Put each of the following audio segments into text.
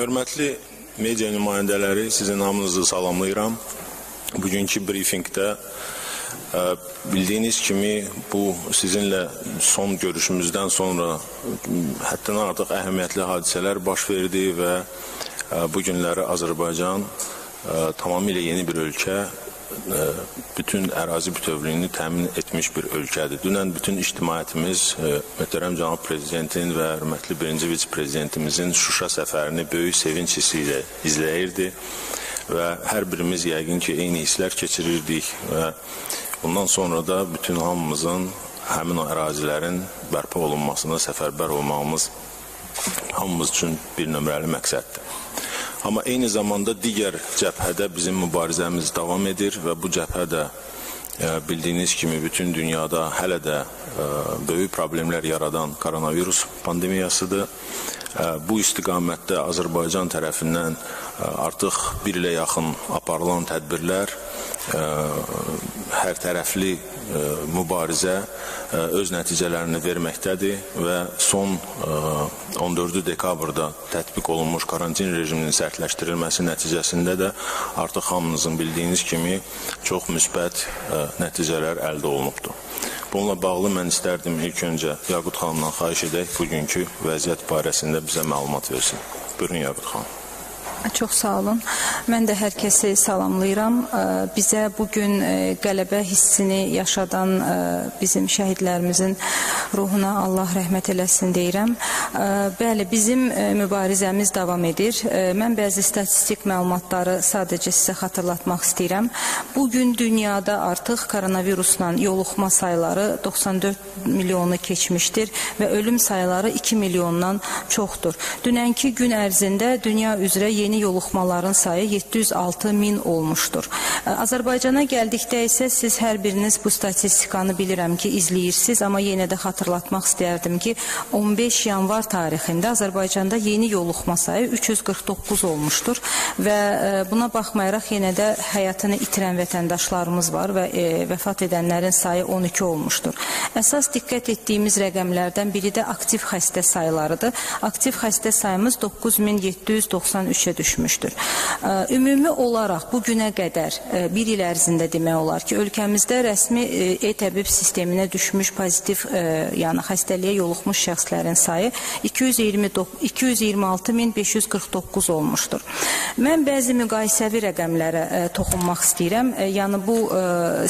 Hörmətli media nümayəndələri, sizin hamınızı salamlayıram. Bugünkü brifinqdə ə, bildiyiniz kimi bu sizinlə son görüşümüzdən sonra həddən artıq əhəmiyyətli hadisələr baş verdi və ə, bu günləri Azərbaycan ə, tamamilə yeni bir ölkə bütün ərazi bütövlüyünü təmin etmiş bir ölkədir. Dünən bütün ictimaiyyətimiz möhtərəm cənab prezidentin və hörmətli birinci vitse-prezidentimizin Şuşa səfərini böyük sevinç hissi ilə izləyirdi və hər birimiz yəqin ki, eyni hisslər keçirirdik və bundan sonra da bütün hamımızın həmin o ərazilərin bərpa olunmasına səfərbər olmağımız hamımız üçün bir nömrəli məqsəddir. Amma eyni zamanda digər cəbhədə bizim mübarizəmiz davam edir və bu cəbhə də e, bildiyiniz kimi bütün dünyada hələ də e, böyük problemlər yaradan koronavirus pandemiyasıdır. E, bu istiqamətdə Azərbaycan tərəfindən artıq bir ilə yaxın aparılan tədbirlər hər tərəfli mübarizə öz nəticələrini verməkdədir və son 14 dekabrda tətbiq olunmuş karantin rejiminin sərtləşdirilməsi nəticəsində də artıq hamınızın bildiyiniz kimi çox müsbət nəticələr əldə olunubdur. Bununla bağlı mən istərdim ilk öncə Yaqut xanımdan xahiş edək bugünkü vəziyyət barəsində bizə məlumat versin. Buyurun Yaqut xanım. Çox sağ olun. Mən də hər kəsi salamlayıram. Bizə bu gün qələbə hissini yaşadan bizim şəhidlərimizin ruhuna Allah rəhmət eləsin deyirəm. Bəli, bizim mübarizəmiz davam edir. Mən bəzi statistik məlumatları sadəcə sizə xatırlatmaq istəyirəm. Bu gün dünyada artıq koronavirusla yoluxma sayları 94 milyonu keçmişdir və ölüm sayları 2 milyondan çoxdur. Dünənki gün ərzində dünya üzrə yeni yeni yoluxmaların sayı 706 min olmuşdur. Azərbaycana gəldikdə isə siz hər biriniz bu statistikanı bilirəm ki, izləyirsiniz, amma yenə də xatırlatmaq istərdim ki, 15 yanvar tarixində Azərbaycanda yeni yoluxma sayı 349 olmuşdur və buna baxmayaraq yenə də həyatını itirən vətəndaşlarımız var və e, vəfat edənlərin sayı 12 olmuşdur. Əsas diqqət etdiyimiz rəqəmlərdən biri də aktiv xəstə saylarıdır. Aktiv xəstə sayımız 9793-ə düşmüşdür. Ümumi olaraq bu günə qədər bir il ərzində demək olar ki, ölkəmizdə rəsmi e-təbib sisteminə düşmüş pozitiv, yəni xəstəliyə yoluxmuş şəxslərin sayı 226549 olmuşdur. Mən bəzi müqayisəvi rəqəmlərə toxunmaq istəyirəm. Yəni bu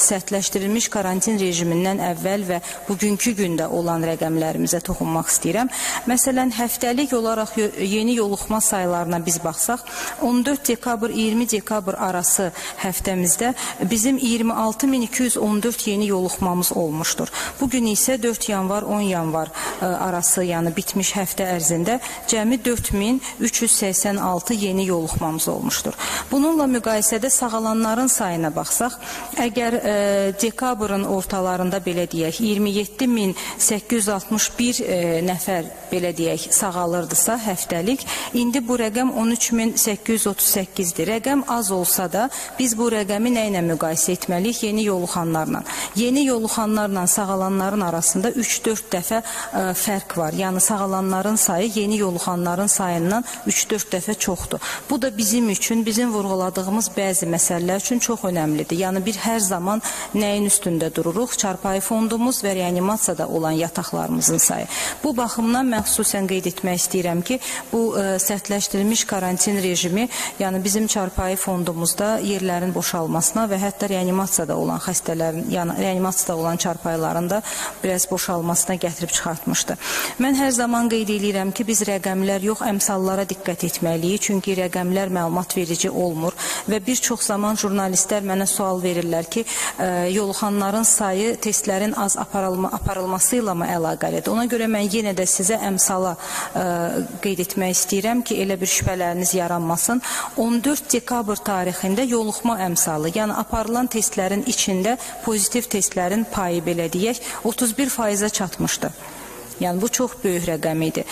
sərtləşdirilmiş karantin rejimindən əvvəl və bugünkü gündə olan rəqəmlərimizə toxunmaq istəyirəm. Məsələn, həftəlik olaraq yeni yoluxma saylarına biz baxsaq, baxsaq, 14 dekabr 20 dekabr arası həftəmizdə bizim 26214 yeni yoluxmamız olmuşdur. Bu gün isə 4 yanvar 10 yanvar ə, arası, yəni bitmiş həftə ərzində cəmi 4386 yeni yoluxmamız olmuşdur. Bununla müqayisədə sağalanların sayına baxsaq, əgər ə, dekabrın ortalarında belə deyək 27861 ə, nəfər belə deyək sağalırdısa həftəlik, indi bu rəqəm 13000 2838-dir. Rəqəm az olsa da biz bu rəqəmi nə ilə müqayisə etməliyik? Yeni yoluxanlarla. Yeni yoluxanlarla sağalanların arasında 3-4 dəfə e, fərq var. Yəni sağalanların sayı yeni yoluxanların sayından 3-4 dəfə çoxdur. Bu da bizim üçün, bizim vurğuladığımız bəzi məsələlər üçün çox önəmlidir. Yəni bir hər zaman nəyin üstündə dururuq? Çarpayı fondumuz və reanimasiyada olan yataqlarımızın sayı. Bu baxımdan mən xüsusən qeyd etmək istəyirəm ki, bu ə, e, sərtləşdirilmiş karantin rejimi, yəni bizim çarpayı fondumuzda yerlərin boşalmasına və hətta reanimasiyada olan xəstələrin, yəni reanimasiyada olan çarpayıların da biraz boşalmasına gətirib çıxartmışdı. Mən hər zaman qeyd edirəm ki, biz rəqəmlər yox, əmsallara diqqət etməliyik, çünki rəqəmlər məlumat verici olmur və bir çox zaman jurnalistlər mənə sual verirlər ki, ə, e, yoluxanların sayı testlərin az aparılma, aparılması ilə mı əlaqəlidir? Ona görə mən yenə də sizə əmsala ə, e, qeyd etmək istəyirəm ki, elə bir şübhələriniz yaranmasın. 14 dekabr tarixində yoluxma əmsalı, yəni aparılan testlərin içində pozitiv testlərin payı belə deyək 31 faizə çatmışdı. Yəni bu çox böyük rəqəm idi.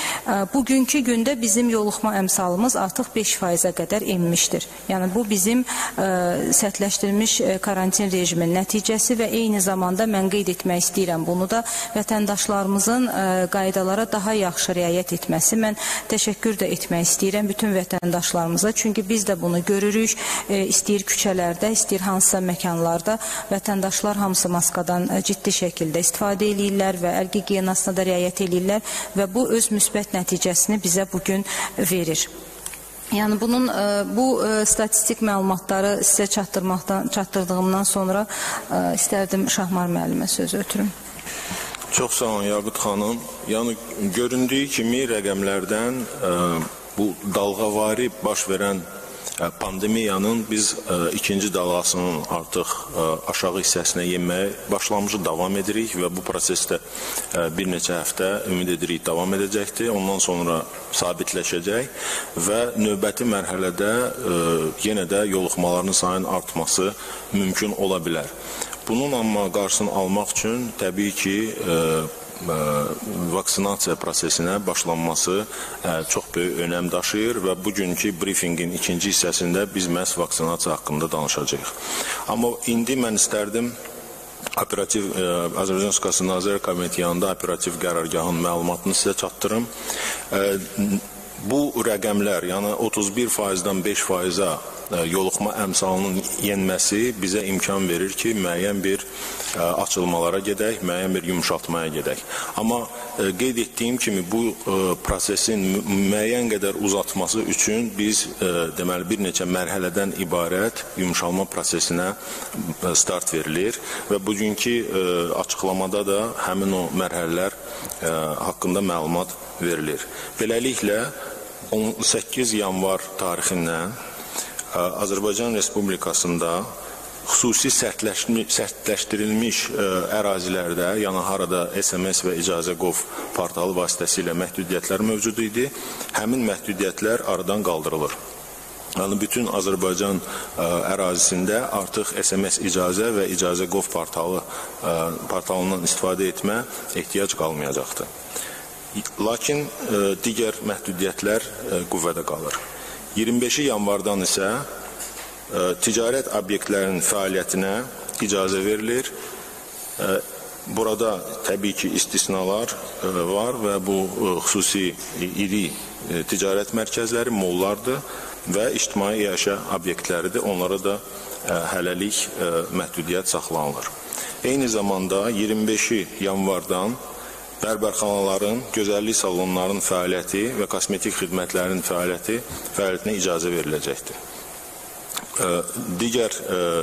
Bugünkü gündə bizim yoluxma əmsalımız artıq 5%-ə qədər enmişdir. Yəni bu bizim sərtləşdirilmiş karantin rejiminin nəticəsi və eyni zamanda mən qeyd etmək istəyirəm bunu da vətəndaşlarımızın qaydalara daha yaxşı riayət etməsi. Mən təşəkkür də etmək istəyirəm bütün vətəndaşlarımıza. Çünki biz də bunu görürük. İstəyir küçələrdə, istəyir hansısa məkanlarda vətəndaşlar hamısı maskadan ciddi şəkildə istifadə edirlər və əl gigiyenasına da riayət edirlər və bu öz müsbət nəticəsini bizə bu gün verir. Yəni bunun bu statistik məlumatları sizə çatdırmaqdan çatdırdığımdan sonra istərdim Şahmar müəllimə söz ötürüm. Çox sağ olun Yaqut xanım. Yəni göründüyü kimi rəqəmlərdən ə, bu dalğavari baş verən pandemiyanın biz ikinci dalğasının artıq aşağı hissəsinə yenməyə başlamışıq, davam edirik və bu prosesdə bir neçə həftə ümid edirik davam edəcəkdir. Ondan sonra sabitləşəcək və növbəti mərhələdə yenə də yoluxmaların sayının artması mümkün ola bilər. Bunun amma qarşısını almaq üçün təbii ki, vaksinasiya prosesinə başlanması çox böyük önəm daşıyır və bugünkü brifinqin ikinci hissəsində biz məhz vaksinasiya haqqında danışacağıq. Amma indi mən istərdim operativ ə, Azərbaycan Respublikası Nazirlər Kabineti yanında operativ qərargahın məlumatını sizə çatdırım. Ə, bu rəqəmlər, yəni 31%-dan 5%-a yoluxma əmsalının yenməsi bizə imkan verir ki, müəyyən bir açılmalara gedək, müəyyən bir yumşaltmaya gedək. Amma qeyd etdiyim kimi bu prosesin müəyyən qədər uzatması üçün biz deməli bir neçə mərhələdən ibarət yumşalma prosesinə start verilir və bugünkü açıqlamada da həmin o mərhələlər haqqında məlumat verilir. Beləliklə 18 yanvar tarixindən Azərbaycan Respublikasında xüsusi sərtləşdirilmiş ə, ərazilərdə, yəni harada SMS və icazə qov portalı vasitəsilə məhdudiyyətlər mövcud idi, həmin məhdudiyyətlər aradan qaldırılır. Yəni bütün Azərbaycan ə, ərazisində artıq SMS icazə və icazə qov portalı ə, portalından istifadə etmə ehtiyac qalmayacaqdır. Lakin ə, digər məhdudiyyətlər ə, qüvvədə qalır. 25 yanvardan isə ə, e, ticarət obyektlərinin fəaliyyətinə icazə verilir. Ə, e, burada təbii ki, istisnalar ə, e, var və bu ə, xüsusi iri ə, ticarət mərkəzləri, mollardır və ictimai yaşa obyektləridir. Onlara da ə, hələlik ə, məhdudiyyət saxlanılır. Eyni zamanda 25 yanvardan bərbərxanaların, gözəllik salonlarının fəaliyyəti və kosmetik xidmətlərin fəaliyyəti fəaliyyətinə icazə veriləcəkdir. Digər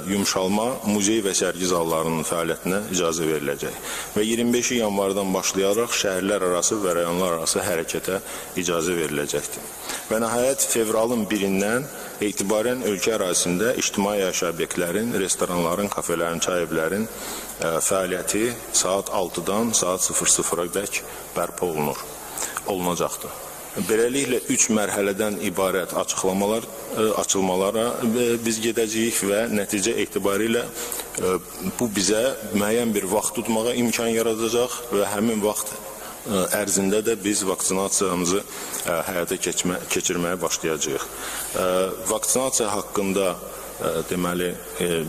yumşalma muzey və sərgi zallarının fəaliyyətinə icazə veriləcək və 25 yanvardan başlayaraq şəhərlər arası və rayonlar arası hərəkətə icazə veriləcəkdir. Və nəhayət fevralın 1-dən etibarən ölkə ərazisində ictimai yaşayış obyektlərin, restoranların, kafelerin, çay evlərin ə, fəaliyyəti saat 6-dan saat 00-a dək bərpa olunur, olunacaqdır. Beləliklə 3 mərhələdən ibarət açıqlamalar açılmalara biz gedəcəyik və nəticə etibarilə bu bizə müəyyən bir vaxt tutmağa imkan yaradacaq və həmin vaxt ərzində də biz vaksinasiyamızı həyata keçmə, keçirməyə başlayacağıq. Vaksinasiya haqqında deməli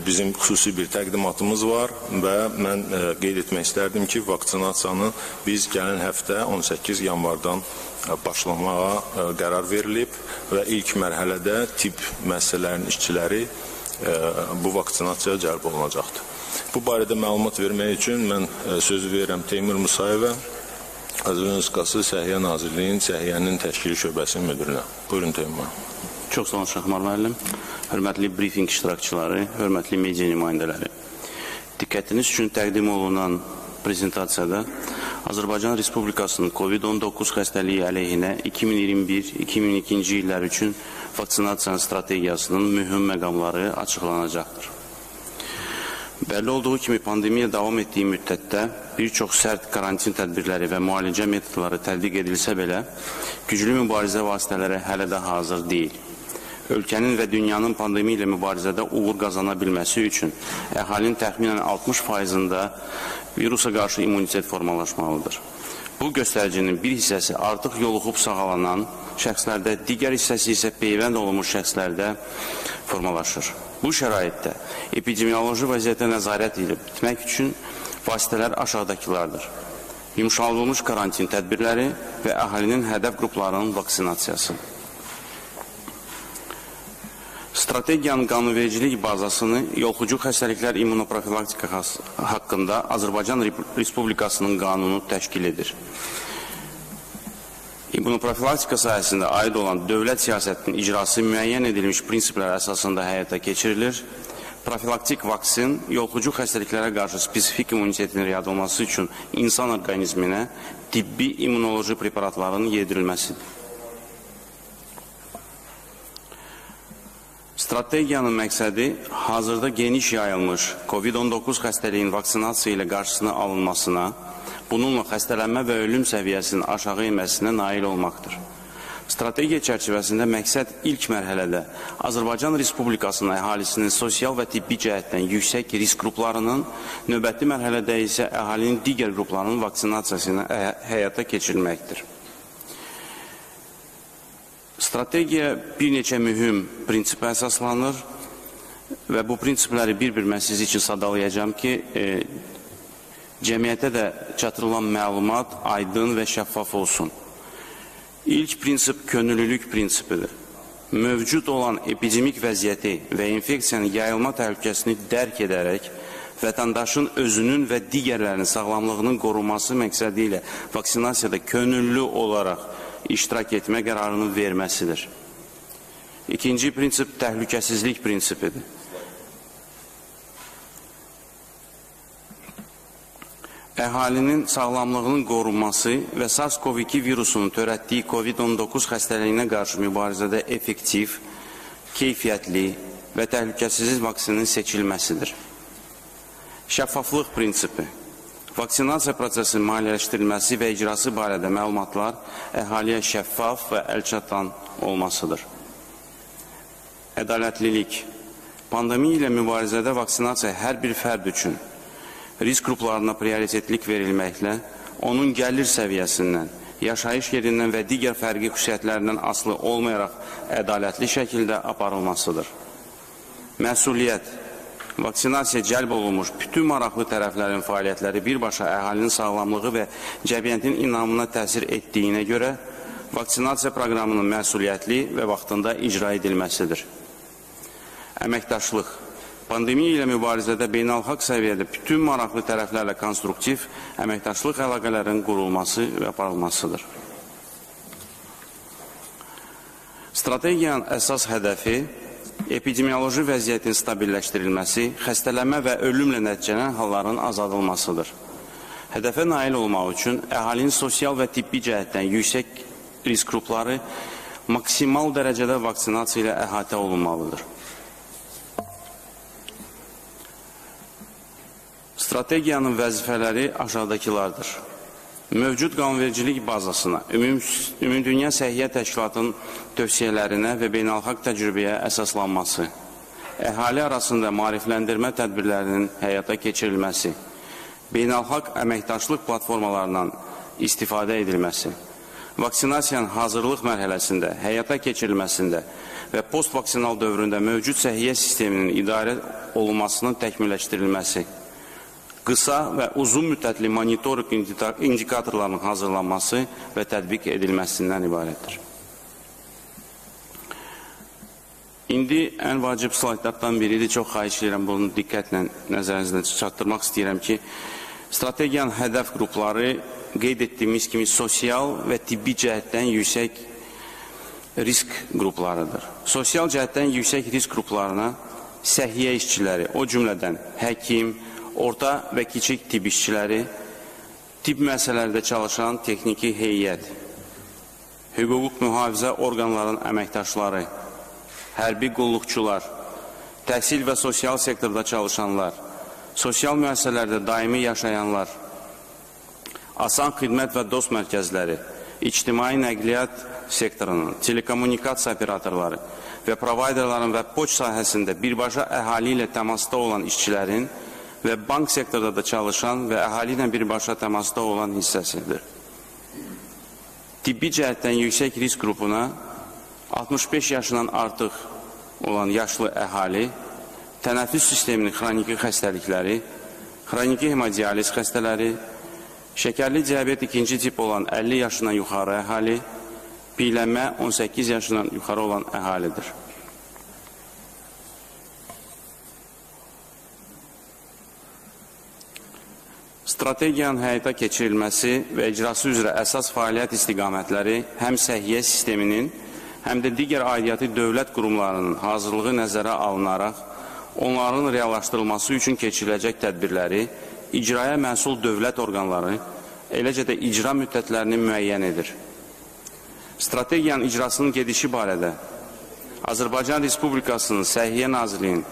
bizim xüsusi bir təqdimatımız var və mən qeyd etmək istərdim ki, vaksinasiyanı biz gələn həftə 18 yanvardan başlamağa qərar verilib və ilk mərhələdə tibb müəssisələrinin işçiləri bu vaksinasiyaya cəlb olunacaqdır. Bu barədə məlumat vermək üçün mən sözü verirəm Teymur Musayevə. Azərbaycan Respublikası Səhiyyə Nazirliyinin Səhiyyənin təşkili şöbəsinin müdirinə. Buyurun Teymur. Çox sağ olun Şahmar müəllim. Hörmətli brifinq iştirakçıları, hörmətli media nümayəndələri. Diqqətiniz üçün təqdim olunan prezentasiyada Azərbaycan Respublikasının COVID-19 xəstəliyi əleyhinə 2021-2022-ci illər üçün vaksinasiya strategiyasının mühüm məqamları açıqlanacaqdır. Bəlli olduğu kimi pandemiya davam etdiyi müddətdə bir çox sərt karantin tədbirləri və müalicə metodları tətbiq edilsə belə, güclü mübarizə vasitələri hələ də hazır deyil. Ölkənin və dünyanın pandemiya ilə mübarizədə uğur qazana bilməsi üçün əhalinin təxminən 60%-ında virusa qarşı immunitet formalaşmalıdır. Bu göstəricinin bir hissəsi artıq yoluxub sağalanan şəxslərdə, digər hissəsi isə peyvənd olunmuş şəxslərdə formalaşır. Bu şəraitdə epidemioloji vəziyyətə nəzarət edilib bitmək üçün vasitələr aşağıdakılardır. Yumşaldılmış karantin tədbirləri və əhalinin hədəf qruplarının vaksinasiyası. Strategiyanın qanunvericilik bazasını yolxucu xəstəliklər immunoprofilaktika haqqında Azərbaycan Respublikasının qanunu təşkil edir. İmmunoprofilaktika sahəsində aid olan dövlət siyasətinin icrası müəyyən edilmiş prinsiplər əsasında həyata keçirilir. Profilaktik vaksin yolxucu xəstəliklərə qarşı spesifik immunitetin yaradılması üçün insan orqanizminə tibbi immunoloji preparatların yedirilməsidir. Strategiyanın məqsədi hazırda geniş yayılmış COVID-19 xəstəliyin vaksinasiya ilə qarşısına alınmasına, bununla xəstələnmə və ölüm səviyyəsinin aşağı inməsinə nail olmaqdır. Strategiya çərçivəsində məqsəd ilk mərhələdə Azərbaycan Respublikasının əhalisinin sosial və tibbi cəhətdən yüksək risk qruplarının, növbəti mərhələdə isə əhalinin digər qruplarının vaksinasiyasını həyata keçirilməkdir. Strategiya bir neçə mühüm prinsipə əsaslanır və bu prinsipləri bir-bir mən siz üçün sadalayacağım ki, e, cəmiyyətə də çatdırılan məlumat aydın və şəffaf olsun. İlk prinsip könüllülük prinsipidir. Mövcud olan epidemik vəziyyəti və infeksiyanın yayılma təhlükəsini dərk edərək, vətəndaşın özünün və digərlərinin sağlamlığının qorunması məqsədi ilə vaksinasiyada könüllü olaraq iştirak etmə qərarının verməsidir. İkinci prinsip təhlükəsizlik prinsipidir. Əhalinin sağlamlığının qorunması və SARS-CoV-2 virusunun törətdiyi COVID-19 xəstəliyinə qarşı mübarizədə effektiv, keyfiyyətli və təhlükəsiz vaksinin seçilməsidir. Şəffaflıq prinsipi Vaksinasiya prosesinin maliyyələşdirilməsi və icrası barədə məlumatlar əhaliyə şəffaf və əlçatan olmasıdır. Ədalətlilik Pandemiya ilə mübarizədə vaksinasiya hər bir fərd üçün risk qruplarına prioritetlik verilməklə onun gəlir səviyyəsindən, yaşayış yerindən və digər fərqi xüsusiyyətlərindən asılı olmayaraq ədalətli şəkildə aparılmasıdır. Məsuliyyət vaksinasiya cəlb olunmuş bütün maraqlı tərəflərin fəaliyyətləri birbaşa əhalinin sağlamlığı və cəmiyyətin inamına təsir etdiyinə görə vaksinasiya proqramının məsuliyyətli və vaxtında icra edilməsidir. Əməkdaşlıq Pandemiya ilə mübarizədə beynəlxalq səviyyədə bütün maraqlı tərəflərlə konstruktiv əməkdaşlıq əlaqələrinin qurulması və aparılmasıdır. Strategiyanın əsas hədəfi epidemioloji vəziyyətin stabilləşdirilməsi, xəstələnmə və ölümlə nəticələnən halların azadılmasıdır. Hədəfə nail olmaq üçün əhalinin sosial və tibbi cəhətdən yüksək risk qrupları maksimal dərəcədə vaksinasiya ilə əhatə olunmalıdır. Strategiyanın vəzifələri aşağıdakılardır mövcud qanunvericilik bazasına, ümum, Ümumdünya Səhiyyə Təşkilatının tövsiyələrinə və beynəlxalq təcrübəyə əsaslanması, əhali arasında marifləndirmə tədbirlərinin həyata keçirilməsi, beynəlxalq əməkdaşlıq platformalarından istifadə edilməsi, vaksinasiyanın hazırlıq mərhələsində, həyata keçirilməsində və postvaksinal dövründə mövcud səhiyyə sisteminin idarə olunmasının təkmilləşdirilməsi, qısa və uzun müddətli monitorinq indikatorlarının hazırlanması və tətbiq edilməsindən ibarətdir. İndi ən vacib slaydlardan biridir. Çox xahiş edirəm bunu diqqətlə nəzərinizdə çatdırmaq istəyirəm ki, strategiyanın hədəf qrupları qeyd etdiyimiz kimi sosial və tibbi cəhətdən yüksək risk qruplarıdır. Sosial cəhətdən yüksək risk qruplarına səhiyyə işçiləri, o cümlədən həkim, orta və kiçik tibb işçiləri, tibb müəssisələrində çalışan texniki heyət, hüquq mühafizə orqanlarının əməkdaşları, hərbi qulluqçular, təhsil və sosial sektorda çalışanlar, sosial müəssisələrdə daimi yaşayanlar, asan xidmət və dost mərkəzləri, ictimai nəqliyyat sektorunun, telekommunikasiya operatorları və provayderların və poç sahəsində birbaşa əhali ilə təmasda olan işçilərin və bank sektorda da çalışan və əhali ilə birbaşa təmasda olan hissəsidir. tibbi cəhətdən yüksək risk qrupuna 65 yaşından artıq olan yaşlı əhali, tənəffüs sisteminin xroniki xəstəlikləri, xroniki hemodializ xəstələri, şəkərli diabet ikinci tip olan 50 yaşından yuxarı əhali, piyələnmə 18 yaşından yuxarı olan əhalidir. Strategiyanın həyata keçirilməsi və icrası üzrə əsas fəaliyyət istiqamətləri həm səhiyyə sisteminin, həm də digər aidiyyatı dövlət qurumlarının hazırlığı nəzərə alınaraq, onların reallaşdırılması üçün keçiriləcək tədbirləri icraya məsul dövlət orqanları, eləcə də icra müddətlərini müəyyən edir. Strategiyanın icrasının gedişi barədə Azərbaycan Respublikasının Səhiyyə Nazirliyinin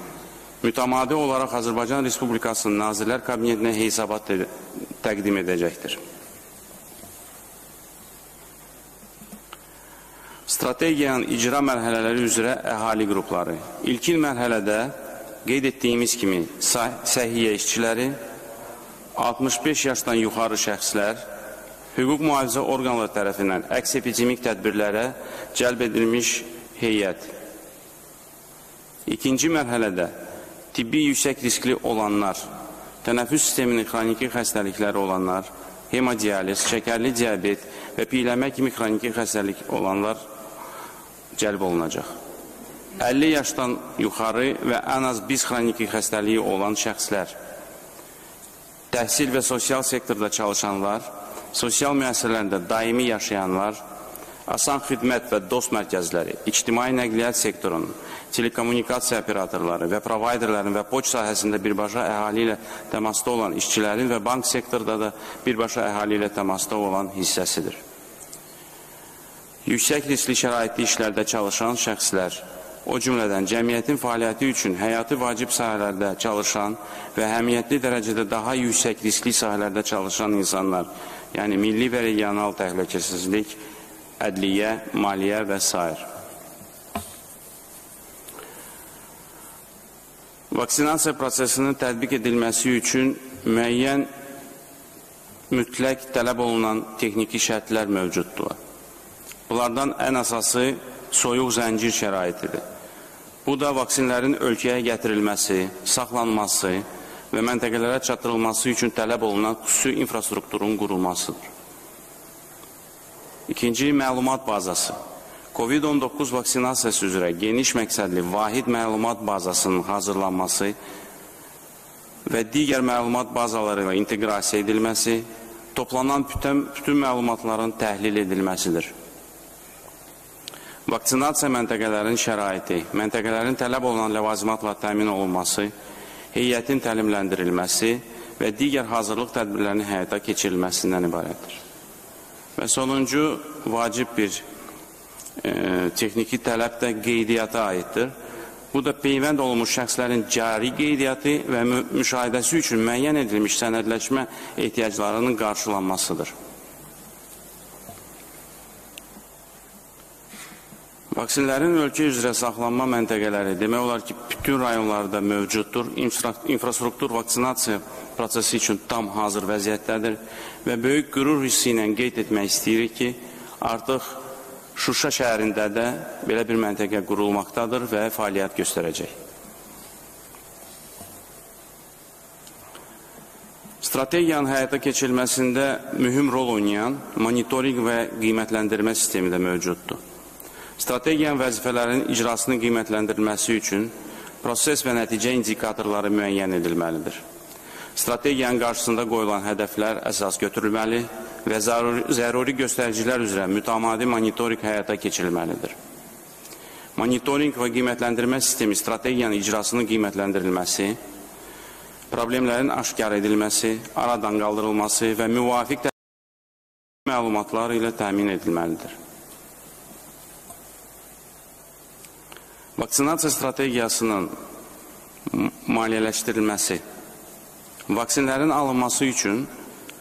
mütəmadi olaraq Azərbaycan Respublikasının Nazirlər Kabinetinə hesabat təqdim edəcəkdir. Strategiyanın icra mərhələləri üzrə əhali qrupları. İlkin mərhələdə qeyd etdiyimiz kimi səhiyyə işçiləri, 65 yaşdan yuxarı şəxslər, hüquq mühafizə orqanları tərəfindən əks epidemik tədbirlərə cəlb edilmiş heyət. İkinci mərhələdə tibbi yüksək riskli olanlar, tənəffüs sisteminin xroniki xəstəlikləri olanlar, hemodializ, şəkərli diabet və piyləmə kimi xroniki xəstəlik olanlar cəlb olunacaq. 50 yaşdan yuxarı və ən az biz xroniki xəstəliyi olan şəxslər, təhsil və sosial sektorda çalışanlar, sosial müəssisələrində daimi yaşayanlar, asan xidmət və dost mərkəzləri, ictimai nəqliyyat sektorunun, telekommunikasiya operatorları və provayderlərin və poç sahəsində birbaşa əhali ilə təmasda olan işçilərin və bank sektorda da birbaşa əhali ilə təmasda olan hissəsidir. Yüksək riskli şəraitli işlərdə çalışan şəxslər, o cümlədən cəmiyyətin fəaliyyəti üçün həyatı vacib sahələrdə çalışan və həmiyyətli dərəcədə daha yüksək riskli sahələrdə çalışan insanlar, yəni milli və regional təhlükəsizlik, ədliyyə, maliyyə və s. Vaksinasiya prosesinin tətbiq edilməsi üçün müəyyən mütləq tələb olunan texniki şərtlər mövcuddur. Bunlardan ən əsası soyuq zəncir şəraitidir. Bu da vaksinlərin ölkəyə gətirilməsi, saxlanması və məntəqələrə çatdırılması üçün tələb olunan xüsusi infrastrukturun qurulmasıdır. İkinci, məlumat bazası. COVID-19 vaksinasiyası üzrə geniş məqsədli vahid məlumat bazasının hazırlanması və digər məlumat bazaları ilə inteqrasiya edilməsi, toplanan bütün, bütün məlumatların təhlil edilməsidir. Vaksinasiya məntəqələrinin şəraiti, məntəqələrin tələb olunan ləvazimatla təmin olunması, heyətin təlimləndirilməsi və digər hazırlıq tədbirlərinin həyata keçirilməsindən ibarətdir. Və sonuncu vacib bir e, texniki tələb də qeydiyyata aiddir. Bu da peyvənd olunmuş şəxslərin cari qeydiyyatı və mü müşahidəsi üçün müəyyən edilmiş sənədləşmə ehtiyaclarının qarşılanmasıdır. Vaksinlərin ölkə üzrə saxlanma məntəqələri demək olar ki, bütün rayonlarda mövcuddur. Infra infrastruktur vaksinasiya prosesi üçün tam hazır vəziyyətdədir və böyük qürur hissi ilə qeyd etmək istəyirik ki, artıq Şuşa şəhərində də belə bir məntəqə qurulmaqdadır və fəaliyyət göstərəcək. Strategiyanın həyata keçirilməsində mühüm rol oynayan monitorinq və qiymətləndirmə sistemi də mövcuddur. Strategiyanın vəzifələrinin icrasının qiymətləndirilməsi üçün proses və nəticə indikatorları müəyyən edilməlidir. Strategiyanın qarşısında qoyulan hədəflər əsas götürülməli, və zəruri, göstəricilər üzrə mütəmadi monitorinq həyata keçirilməlidir. Monitorinq və qiymətləndirmə sistemi strategiyanın icrasının qiymətləndirilməsi, problemlərin aşkar edilməsi, aradan qaldırılması və müvafiq məlumatlar ilə təmin edilməlidir. Vaksinasiya strategiyasının maliyyələşdirilməsi, vaksinlərin alınması üçün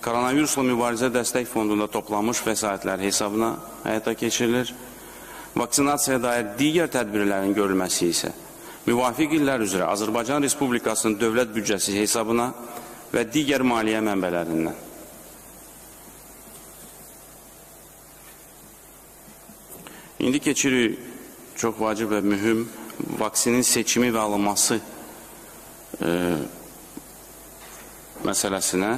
Koronavirusla mübarizə dəstək fondunda toplanmış vəsaitlər hesabına həyata keçirilir. Vaksinasiyaya dair digər tədbirlərin görülməsi isə müvafiq illər üzrə Azərbaycan Respublikasının dövlət büdcəsi hesabına və digər maliyyə mənbələrindən. İndi keçirik çox vacib və mühüm vaksinin seçimi və alınması e, məsələsinə.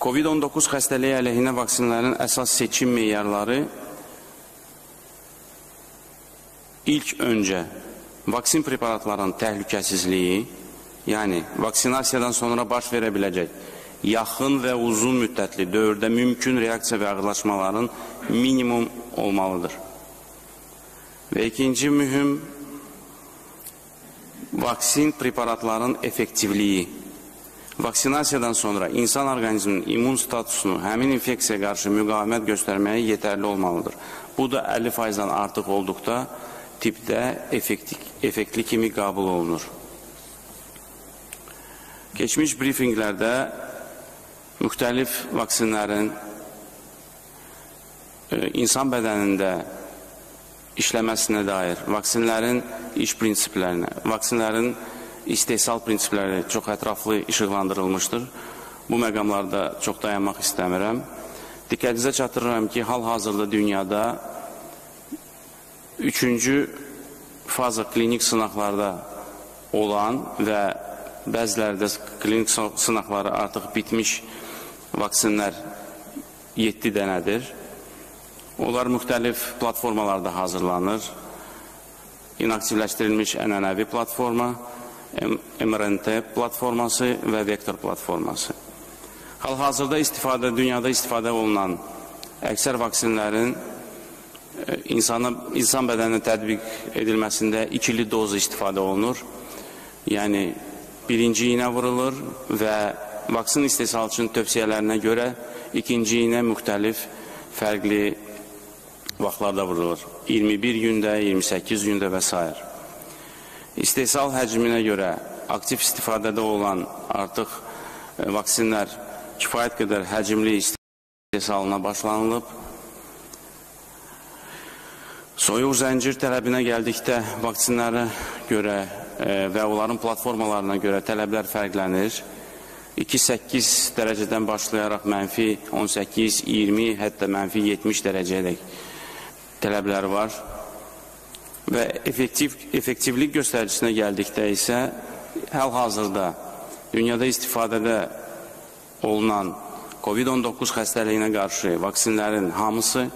COVID-19 xəstəliyi əleyhinə vaksinlərin əsas seçim meyarları ilk öncə vaksin preparatlarının təhlükəsizliyi, yəni vaksinasiyadan sonra baş verə biləcək yaxın və uzun müddətli dövrdə mümkün reaksiya və ağırlaşmaların minimum olmalıdır. Və ikinci mühüm vaksin preparatların effektivliyi. Vaksinasiyadan sonra insan orqanizminin immun statusunu həmin infeksiyaya qarşı müqavimət göstərməyə yetərli olmalıdır. Bu da 50%-dan artıq olduqda tipdə effektiv, effektli kimi qabul olunur. Keçmiş brifinqlərdə müxtəlif vaksinlərin e, insan bədənində işləməsinə dair, vaksinlərin iş prinsiplərinə, vaksinlərin istehsal prinsipləri çox ətraflı işıqlandırılmışdır. Bu məqamlarda çox dayanmaq istəmirəm. Diqqətinizə çatdırıram ki, hal-hazırda dünyada üçüncü faza klinik sınaqlarda olan və bəzilərdə klinik sınaqları artıq bitmiş vaksinlər 7 dənədir. Onlar müxtəlif platformalarda hazırlanır. İnaktivləşdirilmiş ənənəvi platforma, mRNT platforması və vektor platforması. Hal-hazırda istifadə, dünyada istifadə olunan əksər vaksinlərin insana, insan bədəninə tətbiq edilməsində ikili doz istifadə olunur. Yəni, birinci iynə vurulur və vaksin istehsalçının tövsiyələrinə görə ikinci iynə müxtəlif fərqli vaxtlarda vurulur. 21 gündə, 28 gündə və s. İstehsal həcminə görə aktiv istifadədə olan artıq e, vaksinlər kifayət qədər həcmli istehsalına başlanılıb. Soyuq zəncir tələbinə gəldikdə vaksinlərə görə e, və onların platformalarına görə tələblər fərqlənir. 2-8 dərəcədən başlayaraq mənfi 18, 20, hətta mənfi 70 dərəcəyədək tələblər var. Və effektiv, effektivlik göstəricisine gəldikdə isə hal-hazırda dünyada istifadədə olunan COVID-19 xəstəliyinə qarşı vaksinlərin hamısı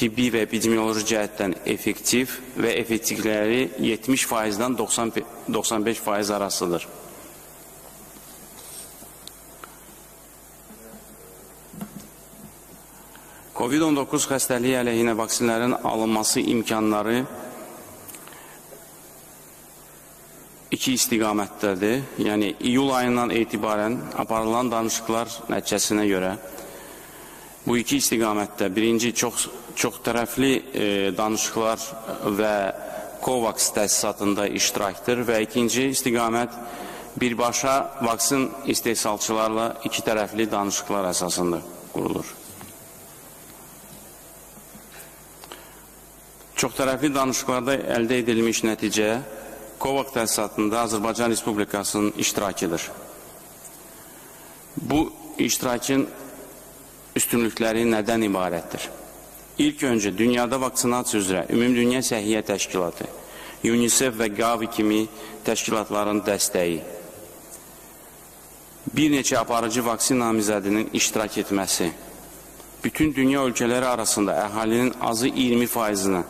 tibbi və epidemioloji cəhətdən effektiv və effektivləri 70%-dan 95% arasıdır. COVID-19 xəstəliyi əleyhinə vaksinlərin alınması imkanları iki istiqamətdədir. Yəni, iyul ayından etibarən aparılan danışıqlar nəticəsinə görə bu iki istiqamətdə birinci çox çox tərəfli e, danışıqlar və COVAX təsisatında iştirakdır və ikinci istiqamət birbaşa vaksin istehsalçılarla iki tərəfli danışıqlar əsasında qurulur. Çox tərəfli danışıqlarda əldə edilmiş nəticə COVAX təsisatında Azərbaycan Respublikasının iştirakıdır. Bu iştirakın üstünlükləri nədən ibarətdir? İlk öncə dünyada vaksinasiya üzrə Ümumdünya Səhiyyə Təşkilatı, UNICEF və Gavi kimi təşkilatların dəstəyi, bir neçə aparıcı vaksin namizədinin iştirak etməsi, bütün dünya ölkələri arasında əhalinin azı 20 faizini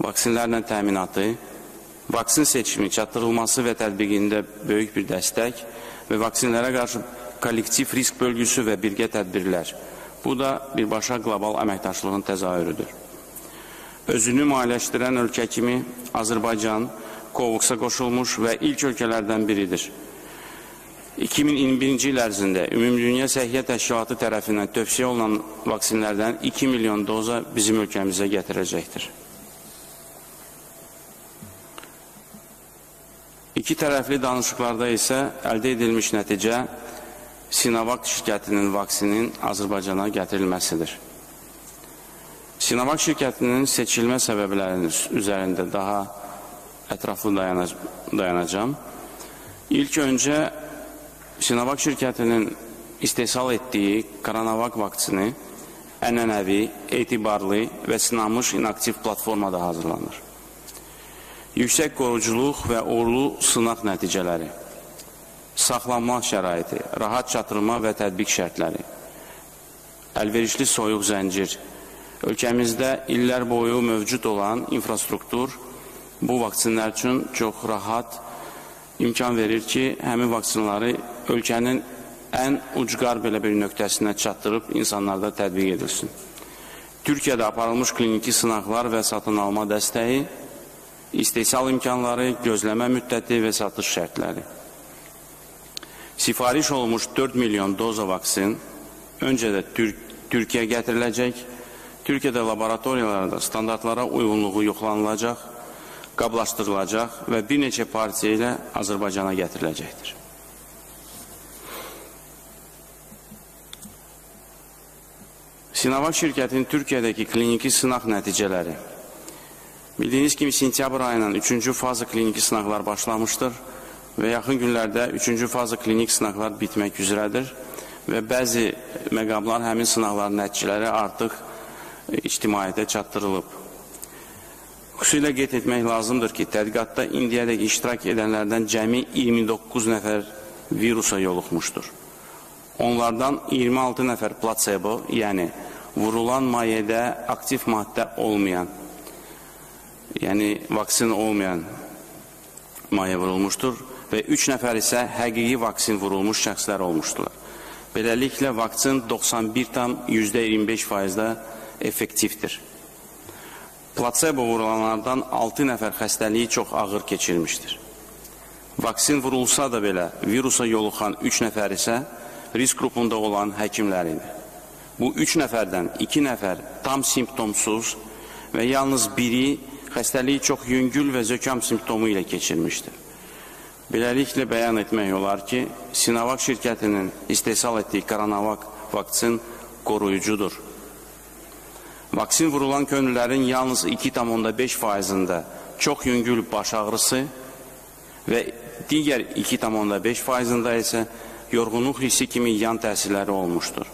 vaksinlərlə təminatı, vaksin seçimi, çatdırılması və tətbiqində böyük bir dəstək və vaksinlərə qarşı kollektiv risk bölgüsü və birgə tədbirlər. Bu da birbaşa qlobal əməkdaşlığın təzahürüdür. Özünü maliyyələşdirən ölkə kimi Azərbaycan Kovuksa qoşulmuş və ilk ölkələrdən biridir. 2021-ci il ərzində Ümumdünya Səhiyyə Təşkilatı tərəfindən tövsiyə olunan vaksinlərdən 2 milyon doza bizim ölkəmizə gətirəcəkdir. İki tərəfli danışıqlarda isə əldə edilmiş nəticə Sinovac şirkətinin vaksinin Azərbaycana gətirilməsidir. Sinovac şirkətinin seçilmə səbəblərinin üzərində daha ətraflı dayanacam. İlk öncə Sinovac şirkətinin istehsal etdiyi Coronavac vaksini ənənəvi, etibarlı və sınanmış inaktiv platformada hazırlanır. Yüksək qoruculuq və uğurlu sınaq nəticələri, saxlanma şəraiti, rahat çatırma və tətbiq şərtləri, əlverişli soyuq zəncir, ölkəmizdə illər boyu mövcud olan infrastruktur bu vaksinlər üçün çox rahat imkan verir ki, həmin vaksinləri ölkənin ən ucqar belə bir nöqtəsinə çatdırıb insanlarda tətbiq edilsin. Türkiyədə aparılmış kliniki sınaqlar və satın alma dəstəyi, istehsal imkanları, gözləmə müddəti və satış şərtləri. Sifariş olunmuş 4 milyon doza vaksin öncədə Tür Türkiyə gətiriləcək, Türkiyədə laboratoriyalarda standartlara uyğunluğu yoxlanılacaq, qablaşdırılacaq və bir neçə partiya ilə Azərbaycana gətiriləcəkdir. Sinovac şirkətinin Türkiyədəki kliniki sınaq nəticələri. Bildiyiniz kimi sentyabr ayının 3-cü fazı kliniki sınaqlar başlamışdır və yaxın günlərdə 3-cü fazı klinik sınaqlar bitmək üzrədir və bəzi məqamlar həmin sınaqların nəticələri artıq ictimaiyyətə çatdırılıb. Xüsusilə qeyd etmək lazımdır ki, tədqiqatda indiyədək iştirak edənlərdən cəmi 29 nəfər virusa yoluxmuşdur. Onlardan 26 nəfər plasebo, yəni vurulan mayədə aktiv maddə olmayan, yəni vaksin olmayan mayə vurulmuşdur və 3 nəfər isə həqiqi vaksin vurulmuş şəxslər olmuşdular. Beləliklə, vaksin 91,25 faizdə effektivdir. Plasebo vurulanlardan 6 nəfər xəstəliyi çox ağır keçirmişdir. Vaksin vurulsa da belə virusa yoluxan 3 nəfər isə risk qrupunda olan həkimlər idi. Bu üç nəfərdən iki nəfər tam simptomsuz və yalnız biri xəstəliyi çox yüngül və zökam simptomu ilə keçirmişdir. Beləliklə bəyan etmək olar ki, Sinovac şirkətinin istehsal etdiyi Coronavac vaksin qoruyucudur. Vaksin vurulan könüllərin yalnız 2,5 faizində çox yüngül baş ağrısı və digər 2,5 faizində isə yorğunluq hissi kimi yan təsirləri olmuşdur.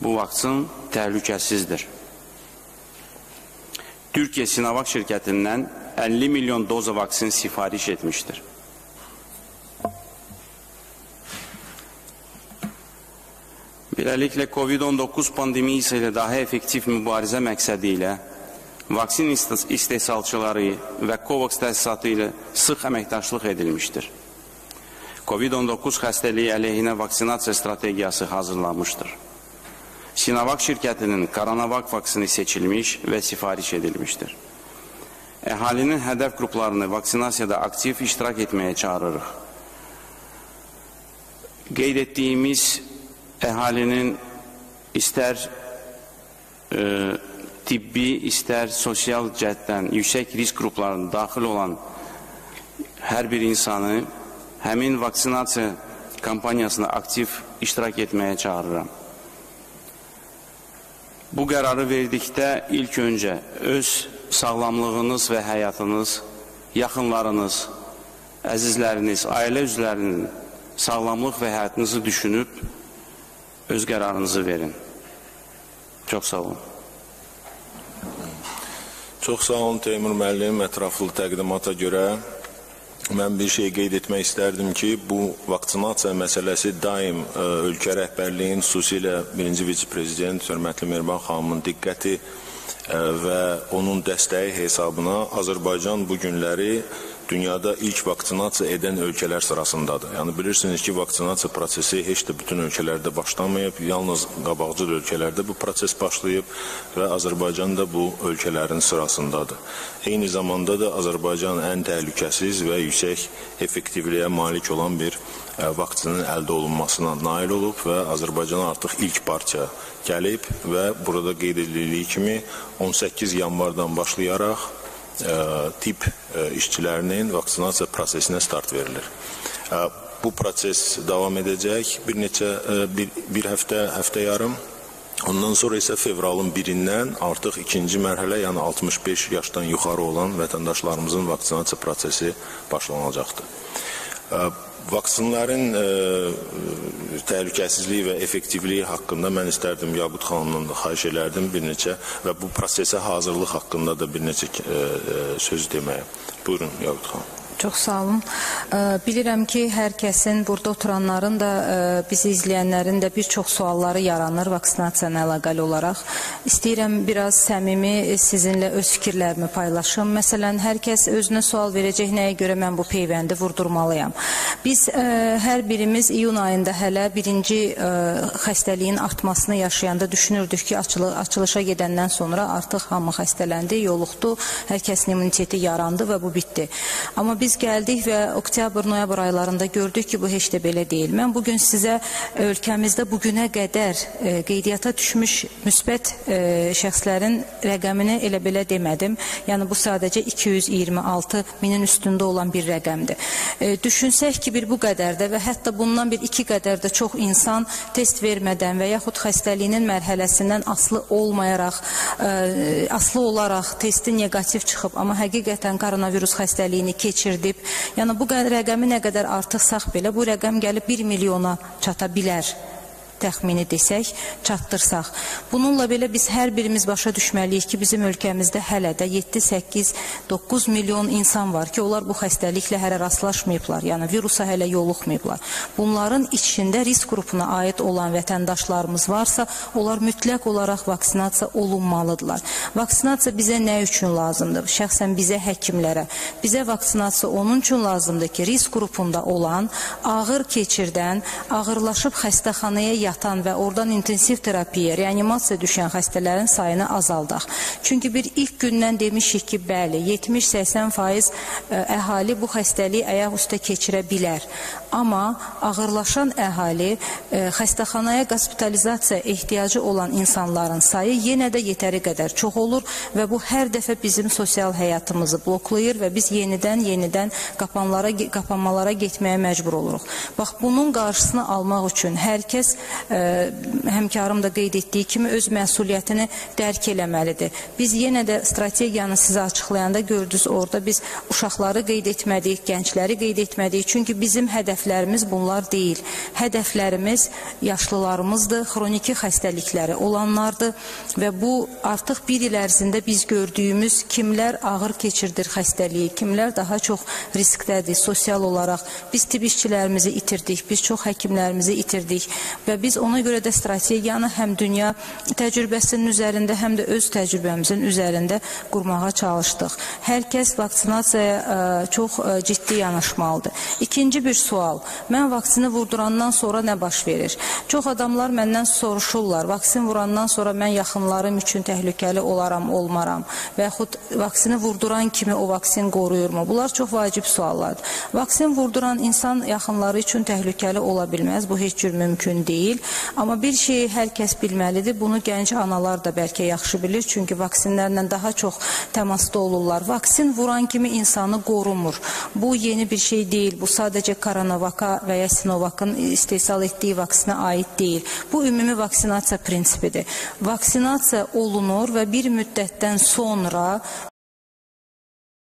Bu vaksin təhlükəsizdir. Türkiyə Sinovac şirkətindən 50 milyon doza vaksin sifariş etmişdir. Beləliklə, COVID-19 pandemiyası ilə daha effektiv mübarizə məqsədi ilə vaksin istehsalçıları və COVAX təsisatı ilə sıx əməkdaşlıq edilmişdir. COVID-19 xəstəliyi əleyhinə vaksinasiya strategiyası hazırlanmışdır. Sinovac şirkətinin Coronavac vaksini seçilmiş və sifariş edilmişdir. Əhalinin hədəf qruplarını vaksinasiyada aktiv iştirak etməyə çağırırıq. Qeyd etdiyimiz əhalinin istər e, tibbi, istər sosial cəhətdən yüksək risk qruplarına daxil olan hər bir insanı həmin vaksinasiya kampaniyasına aktiv iştirak etməyə çağırıram. Bu qərarı verdikdə ilk öncə öz sağlamlığınız və həyatınız, yaxınlarınız, əzizləriniz, ailə üzvlərinin sağlamlıq və həyatınızı düşünüb öz qərarınızı verin. Çox sağ olun. Çox sağ olun Teymur müəllim ətraflı təqdimata görə. Mən bir şey qeyd etmək istərdim ki, bu vaksinasiya məsələsi daim ə, e, ölkə rəhbərliyinin, xüsusilə birinci vitse-prezident hörmətli Mehriban xanımın diqqəti ə, e, və onun dəstəyi hesabına Azərbaycan bu günləri dünyada ilk vaksinasiya edən ölkələr sırasındadır. Yəni bilirsiniz ki, vaksinasiya prosesi heç də bütün ölkələrdə başlamayıb, yalnız qabaqcıl ölkələrdə bu proses başlayıb və Azərbaycan da bu ölkələrin sırasındadır. Eyni zamanda da Azərbaycan ən təhlükəsiz və yüksək effektivliyə malik olan bir e, vaksinin əldə olunmasına nail olub və Azərbaycana artıq ilk partiya gəlib və burada qeyd edildiyi kimi 18 yanvardan başlayaraq tip ə, işçilərinin vaksinasiya prosesinə start verilir. Bu proses davam edəcək bir neçə ə, bir, bir həftə, həftə yarım. Ondan sonra isə fevralın 1-dən artıq ikinci mərhələ, yəni 65 yaşdan yuxarı olan vətəndaşlarımızın vaksinasiya prosesi başlanacaqdır. Vaksinlərin ə, təhlükəsizliyi və effektivliyi haqqında mən istərdim Yaqut xanımdan da xahiş elərdim bir neçə və bu prosesə hazırlıq haqqında da bir neçə ə, söz deməyə. Buyurun Yaqut xanım. Çox sağ olun. Bilirəm ki, hər kəsin, burada oturanların da, bizi izləyənlərin də bir çox sualları yaranır vaksinasiya ilə əlaqəli olaraq. İstəyirəm biraz səmimi sizinlə öz fikirlərimi paylaşım. Məsələn, hər kəs özünə sual verəcək nəyə görə mən bu peyvəndi vurdurmalıyam. Biz hər birimiz iyun ayında hələ birinci xəstəliyin artmasını yaşayanda düşünürdük ki, açılı, açılışa gedəndən sonra artıq hamı xəstələndi, yoluxdu, hər kəsin immuniteti yarandı və bu bitdi. Amma biz biz gəldik və oktyabr-noyabr aylarında gördük ki, bu heç də belə deyil. Mən bugün sizə ölkəmizdə bugünə qədər e, qeydiyyata düşmüş müsbət e, şəxslərin rəqəmini elə belə demədim. Yəni bu sadəcə 226 minin üstündə olan bir rəqəmdir. E, düşünsək ki, bir bu qədər də və hətta bundan bir iki qədər də çox insan test vermədən və yaxud xəstəliyinin mərhələsindən aslı olmayaraq, e, aslı olaraq testi neqativ çıxıb, amma həqiqətən koronavirus xəstəliyini keçirdi edib. Yəni bu rəqəmi nə qədər artırsaq belə bu rəqəm gəlib 1 milyona çata bilər təxmini desək, çatdırsaq. Bununla belə biz hər birimiz başa düşməliyik ki, bizim ölkəmizdə hələ də 7, 8, 9 milyon insan var ki, onlar bu xəstəliklə hələ rastlaşmayıblar, yəni virusa hələ yoluxmayıblar. Bunların içində risk qrupuna aid olan vətəndaşlarımız varsa, onlar mütləq olaraq vaksinasiya olunmalıdırlar. Vaksinasiya bizə nə üçün lazımdır? Şəxsən bizə həkimlərə. Bizə vaksinasiya onun üçün lazımdır ki, risk qrupunda olan, ağır keçirdən, ağırlaşıb xəstəxanaya yatan və oradan intensiv terapiya, reanimasiya düşən xəstələrin sayını azaldaq. Çünki bir ilk gündən demişik ki, bəli, 70-80% e, əhali bu xəstəliyi ayaq üstə keçirə bilər. Amma ağırlaşan əhali e, xəstəxanaya qospitalizasiya ehtiyacı olan insanların sayı yenə də yetəri qədər çox olur və bu hər dəfə bizim sosial həyatımızı bloklayır və biz yenidən yenidən qapanlara qapanmalara getməyə məcbur oluruq. Bax bunun qarşısını almaq üçün hər kəs həmkarım da qeyd etdiyi kimi öz məsuliyyətini dərk eləməlidir. Biz yenə də strategiyanı sizə açıqlayanda gördünüz orada biz uşaqları qeyd etmədik, gəncləri qeyd etmədik. Çünki bizim hədəflərimiz bunlar deyil. Hədəflərimiz yaşlılarımızdır, xroniki xəstəlikləri olanlardır və bu artıq bir il ərzində biz gördüyümüz kimlər ağır keçirdir xəstəliyi, kimlər daha çox riskdədir sosial olaraq. Biz tibb işçilərimizi itirdik, biz çox həkimlərimizi itirdik və biz ona görə də strategiyanı həm dünya təcrübəsinin üzərində, həm də öz təcrübəmizin üzərində qurmağa çalışdıq. Hər kəs vaksinasiyaya e, çox e, ciddi yanaşmalıdır. İkinci bir sual. Mən vaksini vurdurandan sonra nə baş verir? Çox adamlar məndən soruşurlar. Vaksin vurandan sonra mən yaxınlarım üçün təhlükəli olaram, olmaram və yaxud vaksini vurduran kimi o vaksin qoruyurmu? Bunlar çox vacib suallardır. Vaksin vurduran insan yaxınları üçün təhlükəli ola bilməz. Bu heç cür mümkün deyil. Amma bir şeyi hər kəs bilməlidir. Bunu gənc analar da bəlkə yaxşı bilir. Çünki vaksinlərlə daha çox təmasda olurlar. Vaksin vuran kimi insanı qorumur. Bu yeni bir şey deyil. Bu sadəcə Coronavaka və ya Sinovakın istehsal etdiyi vaksinə aid deyil. Bu ümumi vaksinasiya prinsipidir. Vaksinasiya olunur və bir müddətdən sonra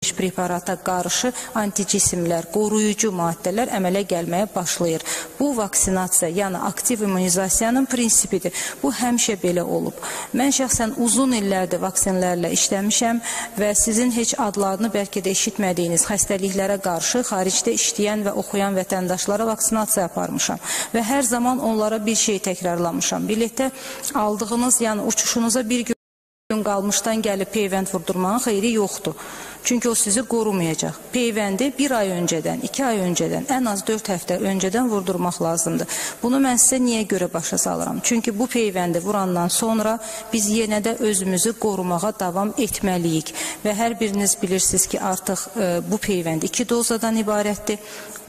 preparata qarşı anticismlər, qoruyucu maddələr əmələ gəlməyə başlayır. Bu vaksinasiya, yəni aktiv immunizasiyanın prinsipidir. Bu həmişə belə olub. Mən şəxsən uzun illərdir vaksinlərlə işləmişəm və sizin heç adlarını bəlkə də eşitmədiyiniz xəstəliklərə qarşı xaricdə işləyən və oxuyan vətəndaşlara vaksinasiya aparmışam və hər zaman onlara bir şey təkrarlamışam. Biletdə aldığınız, yəni uçuşunuza bir gün qalmışdan gəlib peyvənd vurdurmağın xeyri yoxdur. Çünki o sizi qorumayacaq. Peyvəndi bir ay öncədən, iki ay öncədən, ən az dörd həftə öncədən vurdurmaq lazımdır. Bunu mən sizə niyə görə başa salıram? Çünki bu peyvəndi vurandan sonra biz yenə də özümüzü qorumağa davam etməliyik. Və hər biriniz bilirsiniz ki, artıq e, bu peyvənd iki dozadan ibarətdir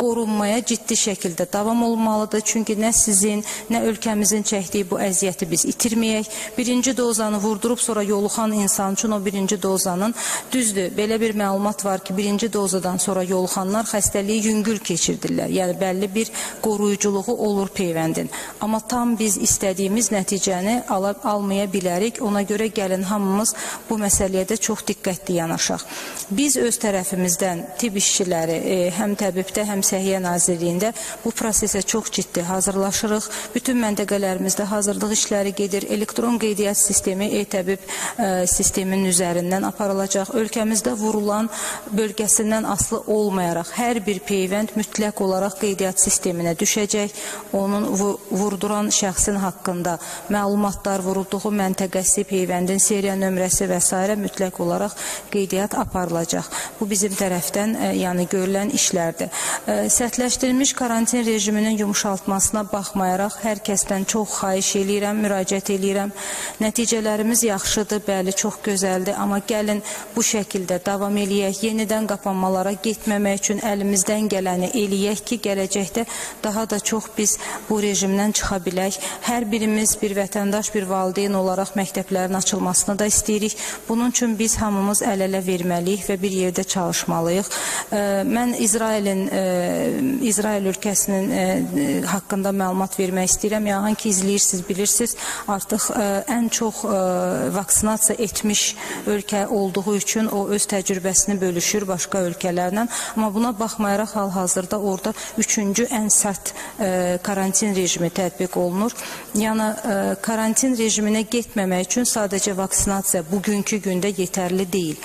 qorunmaya ciddi şəkildə davam olmalıdır. Çünki nə sizin, nə ölkəmizin çəkdiyi bu əziyyəti biz itirməyək. Birinci dozanı vurdurub sonra yoluxan insan üçün o birinci dozanın düzdür. Belə bir məlumat var ki, birinci dozadan sonra yoluxanlar xəstəliyi yüngül keçirdirlər. Yəni bəlli bir qoruyuculuğu olur peyvəndin. Amma tam biz istədiyimiz nəticəni ala, almaya bilərik. Ona görə gəlin hamımız bu məsələyə də çox diqqətli yanaşaq. Biz öz tərəfimizdən tibb işçiləri, e, həm təbibdə, həm Səhiyyə Nazirliyində bu prosesə çox ciddi hazırlaşırıq. Bütün məntəqələrimizdə hazırlıq işləri gedir. Elektron qeydiyyat sistemi e-təbib ə, sisteminin üzərindən aparılacaq. Ölkəmizdə vurulan bölgəsindən aslı olmayaraq hər bir peyvənd mütləq olaraq qeydiyyat sisteminə düşəcək. Onun vurduran şəxsin haqqında məlumatlar, vurulduğu məntəqəsi, peyvəndin seriya nömrəsi və s. mütləq olaraq qeydiyyat aparılacaq. Bu bizim tərəfdən ə, yəni görülən işlərdir. Ə, sərtləşdirilmiş karantin rejiminin yumuşaltmasına baxmayaraq hər kəsdən çox xahiş eləyirəm, müraciət eləyirəm. Nəticələrimiz yaxşıdır, bəli, çox gözəldir, amma gəlin bu şəkildə davam eləyək, yenidən qapanmalara getməmək üçün əlimizdən gələni eləyək ki, gələcəkdə daha da çox biz bu rejimdən çıxa bilək. Hər birimiz bir vətəndaş, bir valideyn olaraq məktəblərin açılmasını da istəyirik. Bunun üçün biz hamımız əl-ələ verməliyik və bir yerdə çalışmalıyıq. Mən İsrailin İsrail ölkəsinin haqqında məlumat vermək istəyirəm. Yəqin ki, izləyirsiniz, bilirsiniz, artıq ən çox vaksinasiya etmiş ölkə olduğu üçün o öz təcrübəsini bölüşür başqa ölkələrlə. Amma buna baxmayaraq hal-hazırda orada üçüncü ən sərt karantin rejimi tətbiq olunur. Yəni karantin rejiminə getməmək üçün sadəcə vaksinasiya bugünkü gündə yetərli deyil.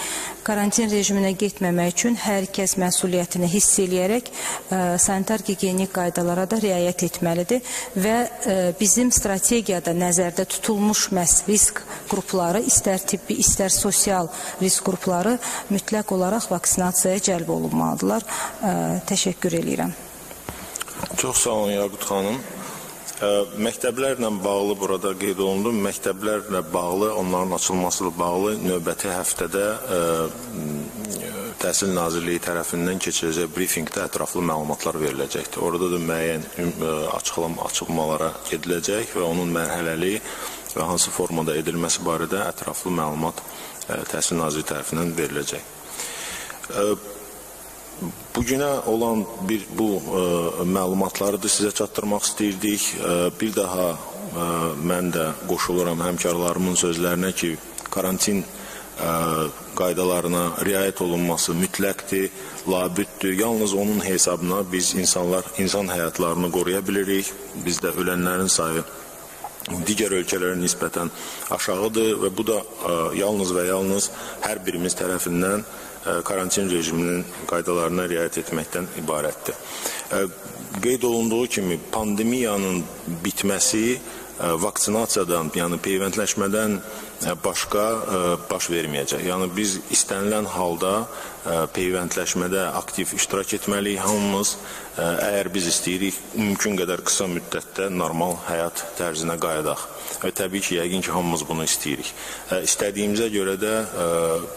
Karantin rejiminə getməmək üçün hər kəs məsuliyyətini hiss eləyərək ə, sanitar gigiyenik qaydalara da riayət etməlidir və ə, bizim strategiyada nəzərdə tutulmuş məhz risk qrupları, istər tibbi, istər sosial risk qrupları mütləq olaraq vaksinasiyaya cəlb olunmalıdırlar. Ə, təşəkkür eləyirəm. Çox sağ olun Yaqut xanım. Məktəblərlə bağlı burada qeyd olundu. Məktəblərlə bağlı, onların açılması ilə bağlı növbəti həftədə ə, Təhsil Nazirliyi tərəfindən keçiriləcək brifinqdə ətraflı məlumatlar veriləcəkdir. Orada da müəyyən açıqlam açıqlamalara gediləcək və onun mərhələli və hansı formada edilməsi barədə ətraflı məlumat Təhsil Nazirliyi tərəfindən veriləcək. Bugünə olan bir bu məlumatları da sizə çatdırmaq istəyirdik. Bir daha mən də qoşuluram həmkarlarımın sözlərinə ki, karantin qaydalarına riayət olunması mütləqdir, labüddür. Yalnız onun hesabına biz insanlar, insan həyatlarını qoruya bilirik. Bizdə ölənlərin sayı digər ölkələrə nisbətən aşağıdır və bu da ə, yalnız və yalnız hər birimiz tərəfindən karantin rejiminin qaydalarına riayət etməkdən ibarətdir. Qeyd olunduğu kimi pandemiyanın bitməsi vaksinasiyadan, yəni peyvəndləşmədən başqa baş verməyəcək. Yəni biz istənilən halda peyvəndləşmədə aktiv iştirak etməliyik hamımız. Əgər biz istəyirik mümkün qədər qısa müddətdə normal həyat tərzinə qayıdaq. Və təbii ki, yəqin ki, hamımız bunu istəyirik. İstədiyimizə görə də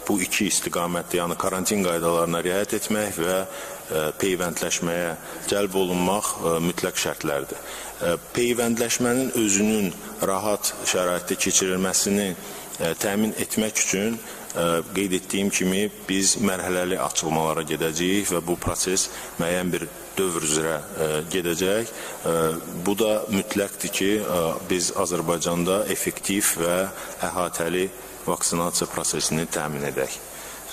bu iki istiqamətdə, yəni karantin qaydalarına riayət etmək və peyvəndləşməyə cəlb olunmaq mütləq şərtlərdir. Peyvəndləşmənin özünün rahat şəraitdə keçirilməsini təmin etmək üçün qeyd etdiyim kimi biz mərhələli açılmalara gedəcəyik və bu proses müəyyən bir dövr üzrə ə, gedəcək. Ə, bu da mütləqdir ki, ə, biz Azərbaycanda effektiv və əhatəli vaksinasiya prosesini təmin edək.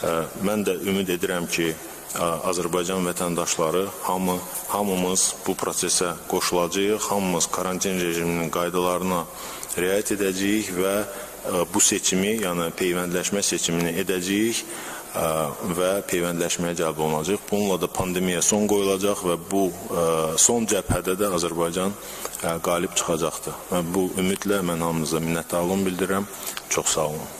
Ə, mən də ümid edirəm ki, ə, Azərbaycan vətəndaşları hamı hamımız bu prosesə qoşulacağıq, hamımız karantin rejiminin qaydalarına riayət edəcəyik və bu seçimi, yəni peyvəndləşmə seçimini edəcəyik və peyvəndləşməyə cəlb olunacaq. Bununla da pandemiyaya son qoyulacaq və bu son cəbhədə də Azərbaycan qalib çıxacaqdır. Və bu ümidlə mən hamınıza minnətdarlığımı bildirirəm. Çox sağ olun.